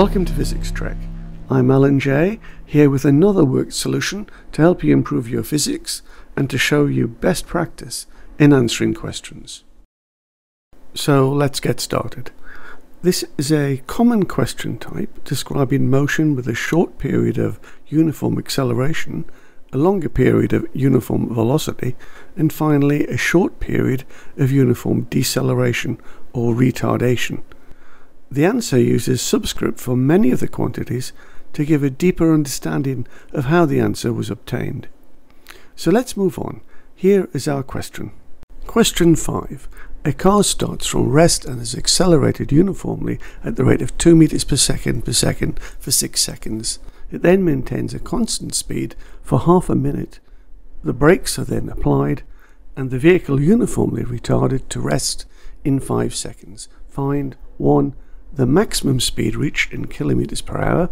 Welcome to Physics Trek. I'm Alan J, here with another worked solution to help you improve your physics and to show you best practice in answering questions. So let's get started. This is a common question type describing motion with a short period of uniform acceleration, a longer period of uniform velocity, and finally a short period of uniform deceleration or retardation. The answer uses subscript for many of the quantities to give a deeper understanding of how the answer was obtained. So let's move on. Here is our question. Question 5. A car starts from rest and is accelerated uniformly at the rate of 2 meters per second per second for 6 seconds. It then maintains a constant speed for half a minute. The brakes are then applied and the vehicle uniformly retarded to rest in 5 seconds. Find 1 the maximum speed reached in kilometers per hour,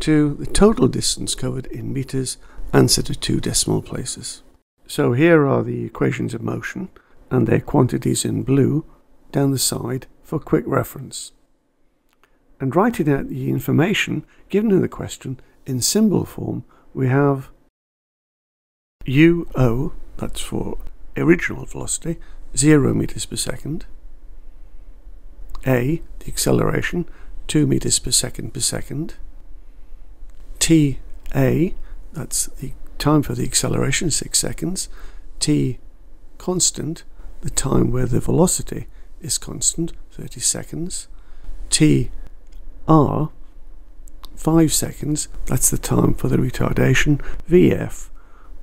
to The total distance covered in meters, answer to two decimal places. So here are the equations of motion and their quantities in blue down the side for quick reference. And writing out the information given in the question in symbol form, we have UO, that's for original velocity, 0 meters per second, a, the acceleration, 2 meters per second per second. T A, that's the time for the acceleration, 6 seconds. T constant, the time where the velocity is constant, 30 seconds. T R, 5 seconds, that's the time for the retardation. VF,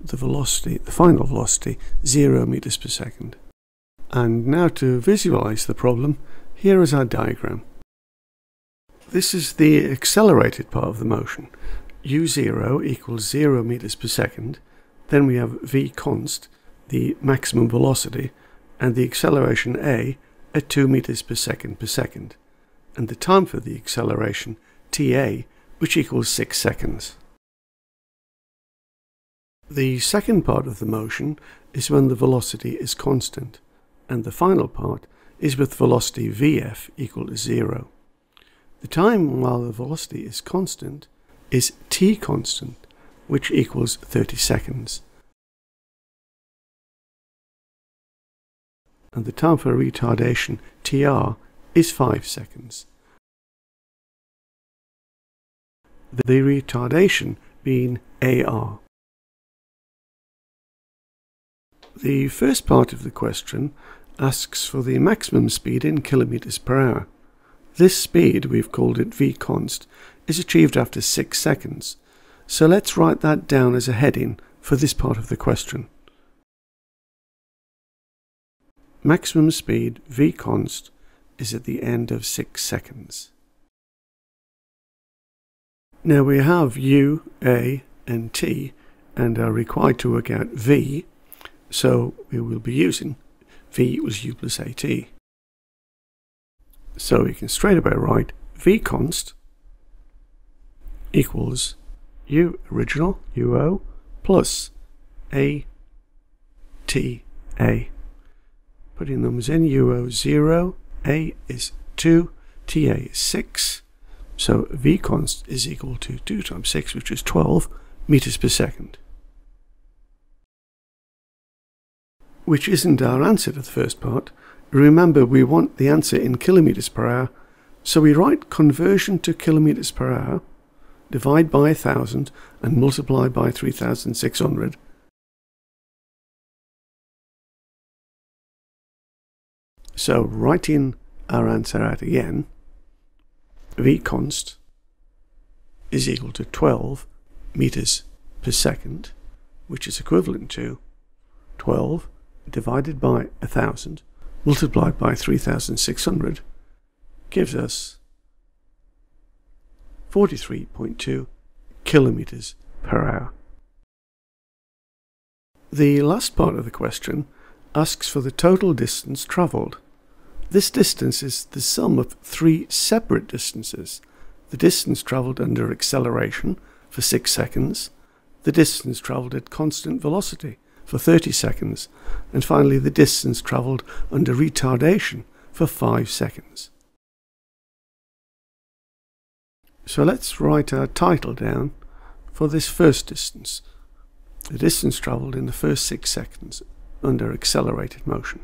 the velocity, the final velocity, 0 meters per second. And now to visualize the problem, here is our diagram. This is the accelerated part of the motion. u0 equals 0 meters per second. Then we have v const, the maximum velocity, and the acceleration a at 2 meters per second per second. And the time for the acceleration, ta, which equals 6 seconds. The second part of the motion is when the velocity is constant, and the final part is with velocity vf equal to 0. The time while the velocity is constant is t constant, which equals 30 seconds. And the time for retardation, tr, is 5 seconds. The retardation being ar. The first part of the question asks for the maximum speed in kilometers per hour. This speed, we've called it v const, is achieved after 6 seconds. So let's write that down as a heading for this part of the question. Maximum speed v const is at the end of 6 seconds. Now we have u, a and t and are required to work out v, so we will be using v equals u plus at. So we can straight away write v const equals u original, uo, plus a t a. Putting numbers in, uo 0, a is 2, ta is 6. So v const is equal to 2 times 6, which is 12 meters per second. Which isn't our answer to the first part. Remember, we want the answer in kilometers per hour, so we write conversion to kilometers per hour, divide by 1000, and multiply by 3600. So, writing our answer out again, v const is equal to 12 meters per second, which is equivalent to 12 divided by 1000 multiplied by 3600 gives us 43.2 kilometers per hour. The last part of the question asks for the total distance travelled. This distance is the sum of three separate distances. The distance travelled under acceleration for 6 seconds, the distance travelled at constant velocity for 30 seconds, and finally the distance travelled under retardation for 5 seconds. So let's write our title down for this first distance. The distance travelled in the first six seconds under accelerated motion.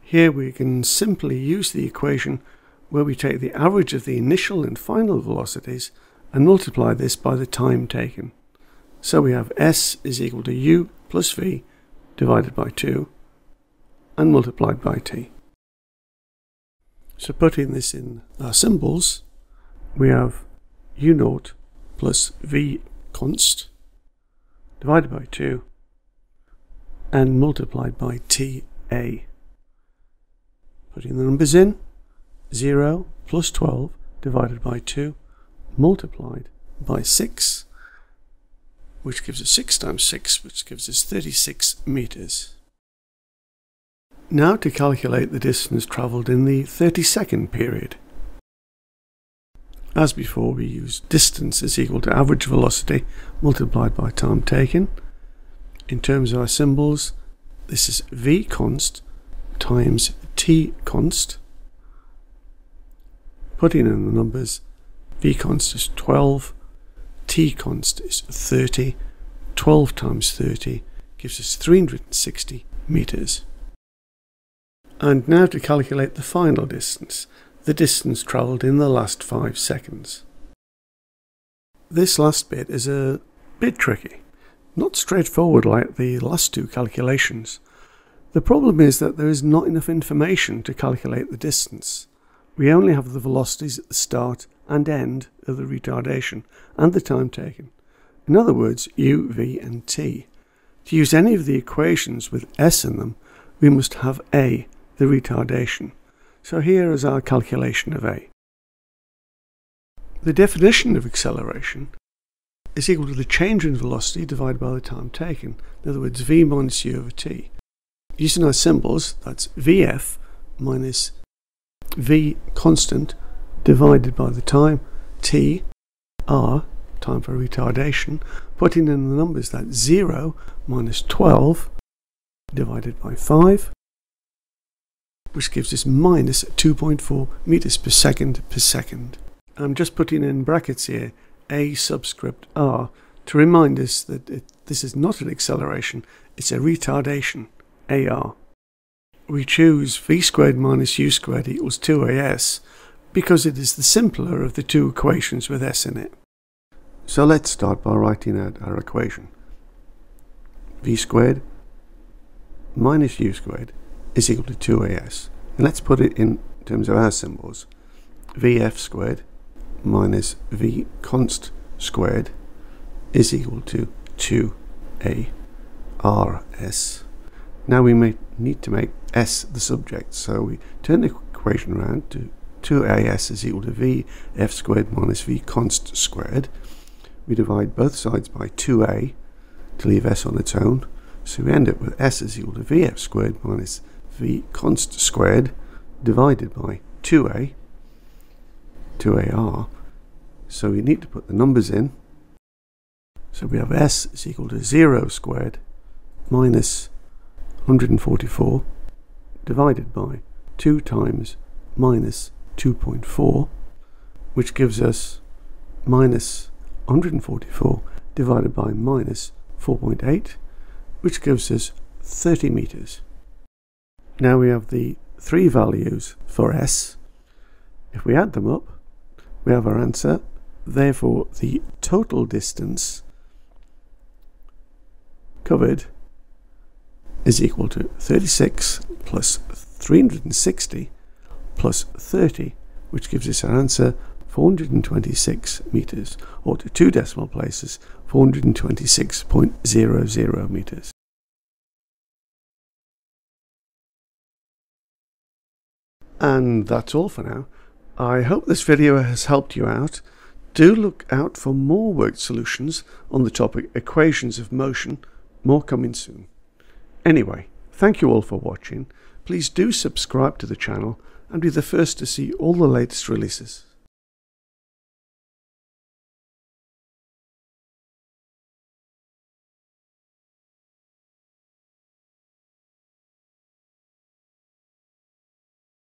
Here we can simply use the equation where we take the average of the initial and final velocities and multiply this by the time taken. So we have s is equal to u plus v divided by 2 and multiplied by t. So putting this in our symbols, we have u naught plus v const divided by 2 and multiplied by ta. Putting the numbers in, 0 plus 12 divided by 2 multiplied by 6, which gives us 6 times 6, which gives us 36 meters. Now to calculate the distance travelled in the 30 second period. As before, we use distance is equal to average velocity multiplied by time taken. In terms of our symbols, this is v const times t const. Putting in the numbers, v const is 12, t const is 30, 12 times 30 gives us 360 meters. And now to calculate the final distance, the distance travelled in the last 5 seconds. This last bit is a bit tricky, not straightforward like the last two calculations. The problem is that there is not enough information to calculate the distance. We only have the velocities at the start and end of the retardation and the time taken. In other words, u, v and t. To use any of the equations with s in them, we must have a, the retardation. So here is our calculation of a. The definition of acceleration is equal to the change in velocity divided by the time taken. In other words, v minus u over t using our symbols, that's Vf minus V constant divided by the time t, r, time for retardation, putting in the numbers that's 0 minus 12 divided by 5, which gives us minus 2.4 meters per second per second. I'm just putting in brackets here a subscript r to remind us that it, this is not an acceleration, it's a retardation. AR. We choose v squared minus u squared equals 2as because it is the simpler of the two equations with s in it. So let's start by writing out our equation. v squared minus u squared is equal to 2as. And let's put it in terms of our symbols. vf squared minus v const squared is equal to 2a rs now we may need to make s the subject, so we turn the equation around to 2as is equal to v f squared minus v const squared. We divide both sides by 2a to leave s on its own, so we end up with s is equal to vf squared minus v const squared divided by 2a, 2ar. So we need to put the numbers in. So we have s is equal to 0 squared minus 144 divided by 2 times minus 2.4 which gives us minus 144 divided by minus 4.8 which gives us 30 meters. Now we have the three values for s. If we add them up, we have our answer. Therefore, the total distance covered is equal to 36 plus 360 plus 30, which gives us our answer 426 meters, or to two decimal places, 426.00 meters. And that's all for now. I hope this video has helped you out. Do look out for more worked solutions on the topic equations of motion, more coming soon. Anyway, thank you all for watching. Please do subscribe to the channel and be the first to see all the latest releases.